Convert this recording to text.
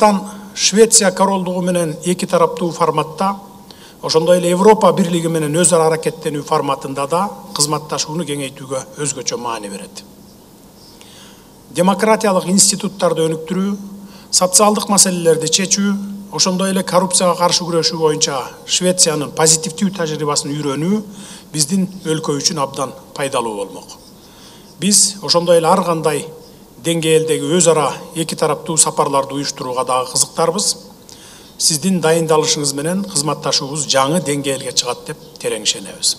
кыргызстан швеция королдугу менен эки тараптуу форматта ошондой эле европа бирлиги менен өз ара аракеттенүү форматында да кызматташууну кеңейтүүгө өзгөчө маани берет. Демократиялык институттарды өнүктүрүү социалдык маселелерди чечүү ошондой эле коррупцияга каршы күрөшүү боюнча швециянын позитивдүү тажрыйбасын үйрөнүү биздин өлкө үчүн абдан пайдалуу болмок. Биз ошондой эле ар кандай деңгээлдеги өз ара эки тараптуу сапарларды уюштурууга дагы кызыктарбыз. Сиздин дайындалышыңыз менен кызматташуубуз жаңы деңгээлге чыгат деп терең ишенебиз